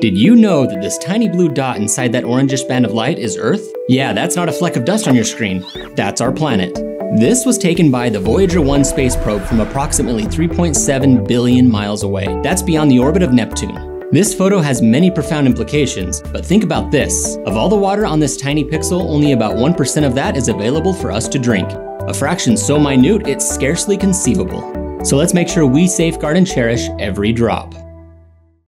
Did you know that this tiny blue dot inside that orangish band of light is Earth? Yeah, that's not a fleck of dust on your screen. That's our planet. This was taken by the Voyager 1 space probe from approximately 3.7 billion miles away. That's beyond the orbit of Neptune. This photo has many profound implications, but think about this. Of all the water on this tiny pixel, only about 1% of that is available for us to drink. A fraction so minute, it's scarcely conceivable. So let's make sure we safeguard and cherish every drop.